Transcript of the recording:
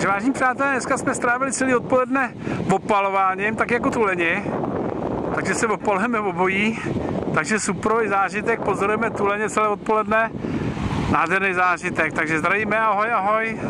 Takže vážení přátelé, dneska jsme strávili celý odpoledne opalováním, tak jako tuleni. Takže se opalujeme obojí. Takže superový zážitek, pozorujeme tuleně celé odpoledne. Nádherný zážitek, takže zdravíme, ahoj, ahoj.